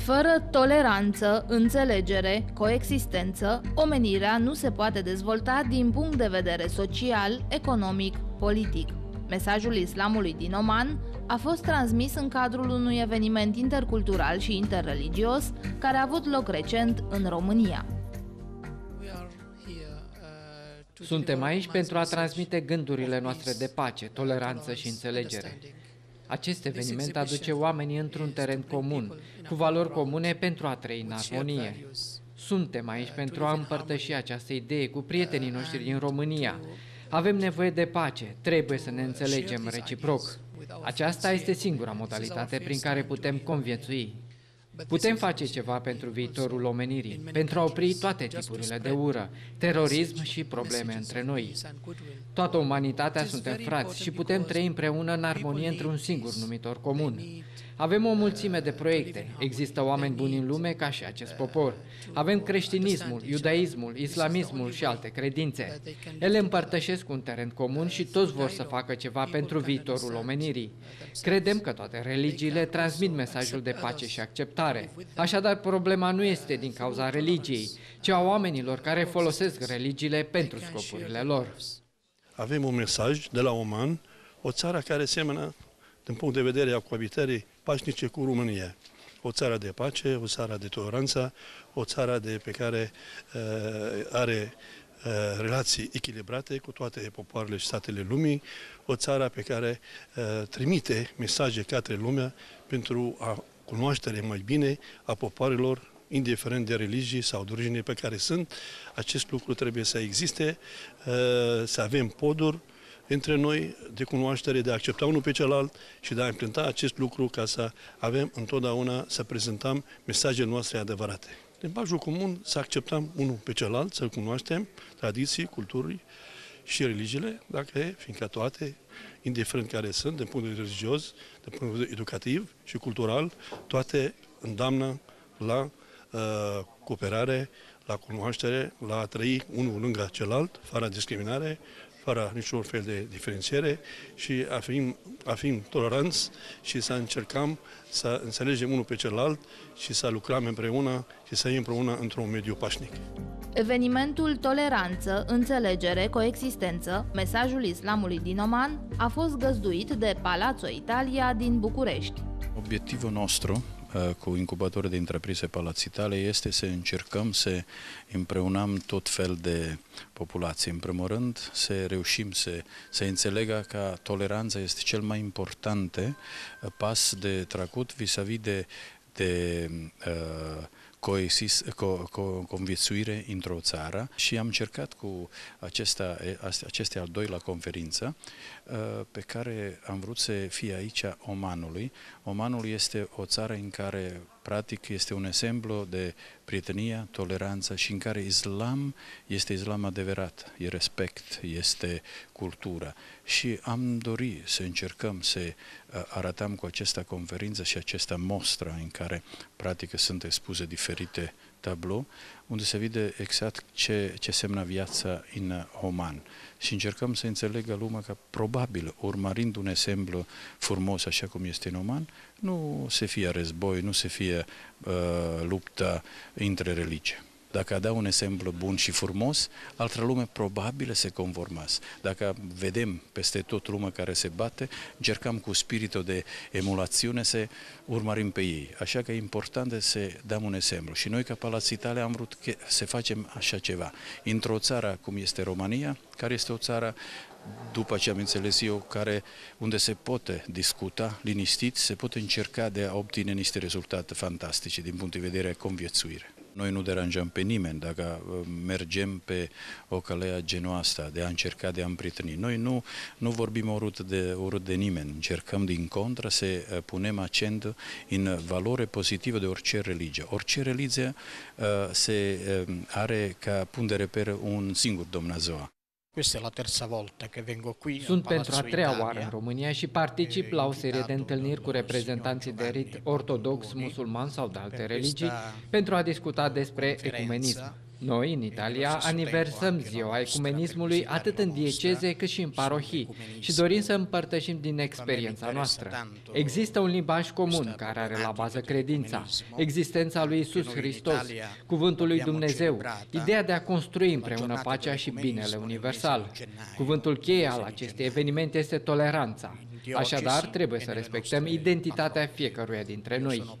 Fără toleranță, înțelegere, coexistență, omenirea nu se poate dezvolta din punct de vedere social, economic, politic. Mesajul islamului din Oman a fost transmis în cadrul unui eveniment intercultural și interreligios care a avut loc recent în România. Suntem aici pentru a transmite gândurile noastre de pace, toleranță și înțelegere. Acest eveniment aduce oamenii într-un teren comun, cu valori comune pentru a trăi în armonie. Suntem aici pentru a împărtăși această idee cu prietenii noștri din România. Avem nevoie de pace, trebuie să ne înțelegem reciproc. Aceasta este singura modalitate prin care putem conviețui. Putem face ceva pentru viitorul omenirii, pentru a opri toate tipurile de ură, terorism și probleme între noi. Toată umanitatea suntem frați și putem trăi împreună în armonie într-un singur numitor comun. Avem o mulțime de proiecte, există oameni buni în lume ca și acest popor. Avem creștinismul, iudaismul, islamismul și alte credințe. Ele împărtășesc un teren comun și toți vor să facă ceva pentru viitorul omenirii. Credem că toate religiile transmit mesajul de pace și acceptare. Așadar, problema nu este din cauza religiei, ci a oamenilor care folosesc religiile pentru scopurile lor. Avem un mesaj de la Oman, o țară care seamănă, din punct de vedere a coabitării pașnice cu România. O țară de pace, o țară de toleranță, o țară de pe care uh, are uh, relații echilibrate cu toate popoarele și statele lumii, o țară pe care uh, trimite mesaje către lumea pentru a cunoaștere mai bine a popoarelor indiferent de religii sau de origine pe care sunt, acest lucru trebuie să existe, uh, să avem poduri între noi de cunoaștere, de a accepta unul pe celălalt și de a implementa acest lucru ca să avem întotdeauna să prezentăm mesajele noastre adevărate. Limbajul comun să acceptăm unul pe celălalt, să-l cunoaștem, tradiții, culturi și religiile, dacă e, fiindcă toate, indiferent care sunt, din punct de vedere religios, din punct de vedere educativ și cultural, toate îndeamnă la uh, cooperare, la cunoaștere, la a trăi unul lângă celălalt, fără discriminare, fără niciun fel de diferențiere și a fi, a fi toleranți și să încercăm să înțelegem unul pe celălalt și să lucrăm împreună și să împreună într-un mediu pașnic. Evenimentul Toleranță, Înțelegere, Coexistență, Mesajul Islamului din Oman a fost găzduit de Palazzo Italia din București. Obiectivul nostru Uh, cu incubatori de întreprise palațitale este să încercăm să împreunăm tot fel de populații. În primul rând, să reușim să, să înțelegă că toleranța este cel mai important uh, pas de trecut vis-a-vis -vis de, de uh, coexist, co, co, conviețuire într-o țară și am încercat cu acesta, aceste al doilea conferință uh, pe care am vrut să fie aici Omanului. Omanul este o țară în care practic este un exemplu de prietenie, toleranță și în care islam este islam adevărat, e respect, este cultură. Și am dorit să încercăm să uh, arătăm cu această conferință și această mostră în care practic sunt expuse diferite tablou, unde se vede exact ce, ce semna viața în Oman. Și încercăm să înțelegă lumea că probabil, urmărind un exemplu frumos așa cum este în Oman, nu se fie război, nu se fie uh, luptă între religii. Dacă dau un exemplu bun și frumos, altă lume probabil se conformas. Dacă vedem peste tot lumea care se bate, încercăm cu spiritul de emulațiune să urmărim pe ei. Așa că e important să dăm un exemplu. Și noi, ca Palați Italia, am vrut să facem așa ceva. Într-o țară cum este România, care este o țară după ce am înțeles eu, care, unde se poate discuta liniștit, se poate încerca de a obține niște rezultate fantastice din punct de vedere a conviețuire. Noi nu deranjăm pe nimeni dacă uh, mergem pe o cale genul asta, de a încerca de a împrieteni. Noi nu, nu vorbim urât de, urât de nimeni, încercăm din contră să uh, punem accent în valore pozitive de orice religie. Orice religie uh, se are ca punct de reper un singur Dumnezeu. Questa è la terza volta che vengo qui Sunt pentru a treia oară în România și particip la o serie de întâlniri cu reprezentanții de rit ortodox, musulman sau de alte religii pentru a discuta despre ecumenism. Noi, în Italia, aniversăm ziua ecumenismului atât în dieceze cât și în parohii. și dorim să împărtășim din experiența noastră. Există un limbaj comun care are la bază credința, existența lui Isus Hristos, cuvântul lui Dumnezeu, ideea de a construi împreună pacea și binele universal. Cuvântul cheie al acestui eveniment este toleranța. Așadar, trebuie să respectăm identitatea fiecăruia dintre noi.